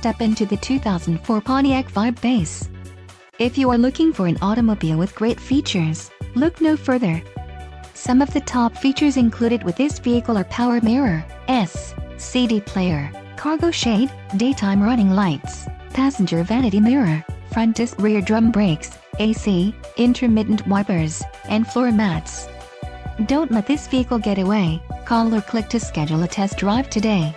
step into the 2004 Pontiac Vibe Base. If you are looking for an automobile with great features, look no further. Some of the top features included with this vehicle are power mirror, S, CD player, cargo shade, daytime running lights, passenger vanity mirror, front disc rear drum brakes, AC, intermittent wipers, and floor mats. Don't let this vehicle get away, call or click to schedule a test drive today.